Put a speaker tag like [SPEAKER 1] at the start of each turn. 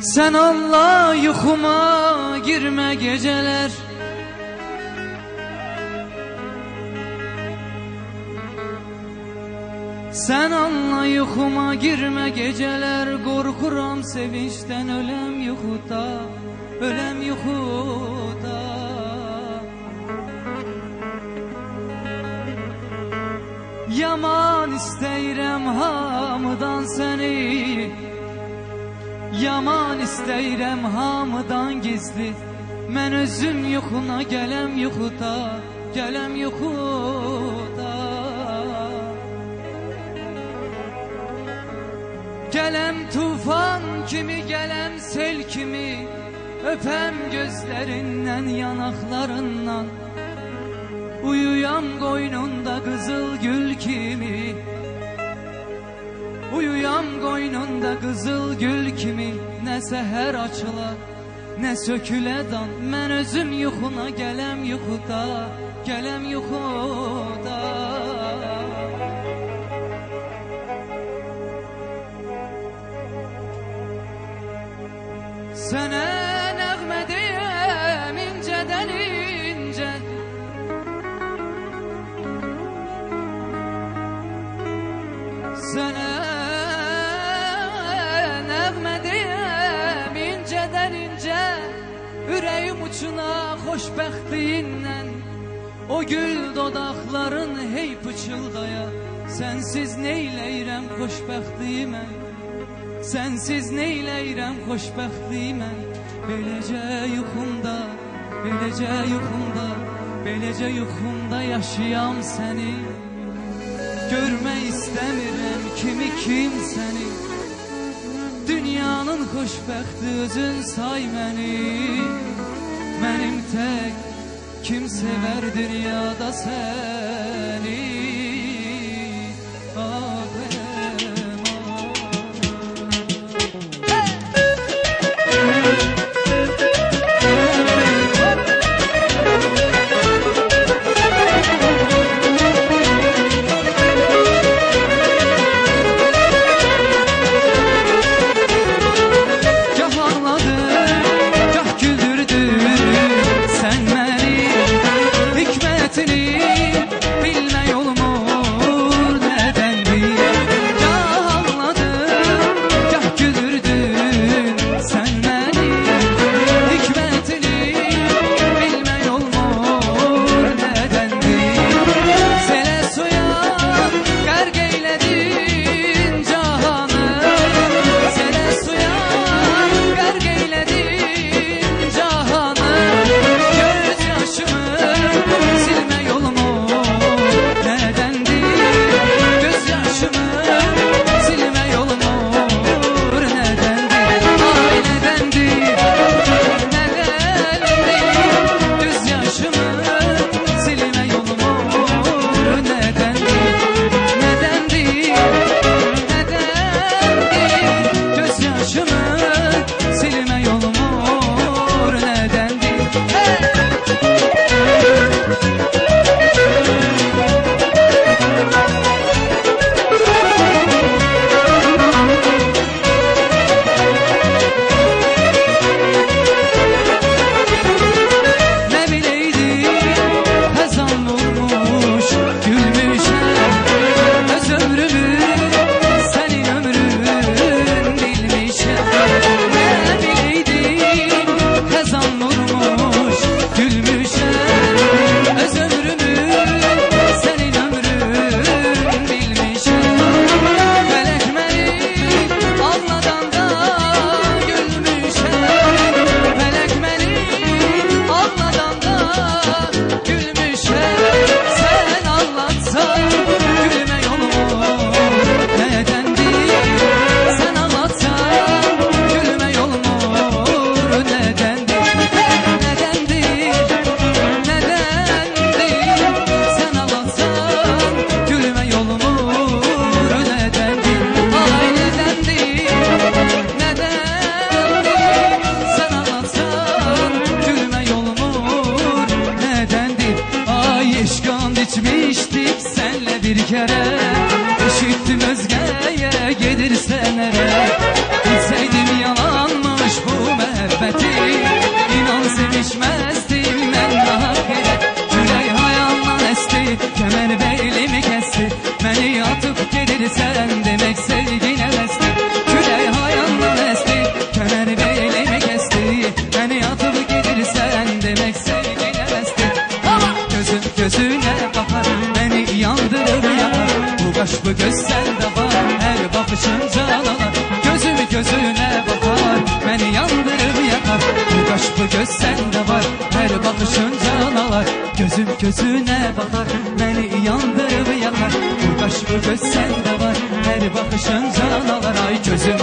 [SPEAKER 1] Sen Allah yuxuma girme geceler. Sen anla yuxuma girme geceler. Korkuram sevinçten ölem yuxuda Ölem yuxuda Yaman istəyirəm hamıdan səni Yaman istəyirəm hamıdan gizli. Mən özüm yuxuna gələm yuxuda Gələm yuxuda Gələm tufan kimi, gələm sel kimi Öpəm gözlərindən, yanaqlarından Uyuyam qoynunda qızıl gül kimi Uyuyam qoynunda qızıl gül kimi Nə səhər açılar, nə sökülə dan Mən özüm yuxuna gələm yuxuda Gələm yuxuda Uçuna xoşbəxtliyindən O gül dodaqların hey pıçıldaya Sənsiz neyləyirəm xoşbəxtliyimə Sənsiz neyləyirəm xoşbəxtliyimə Beləcə yuxumda, beləcə yuxumda Beləcə yuxumda yaşayam səni. Görmək istəmirəm kimi kimsəni Dünyanın xoşbəxti özün say məni Mənim tək kim sevər dünyada səni bir kere İşittim özgeye gelirsen ere Bu göz sende var her bakışınca ağlar Gözüm gözüne bakar beni yandırır yakar. Bu kaş bu göz sende var her bakışınca ağlar Gözüm gözüne bakar beni yandırır yakar. Bu kaş bu göz sende var her bakışınca ağlar Ay gözüm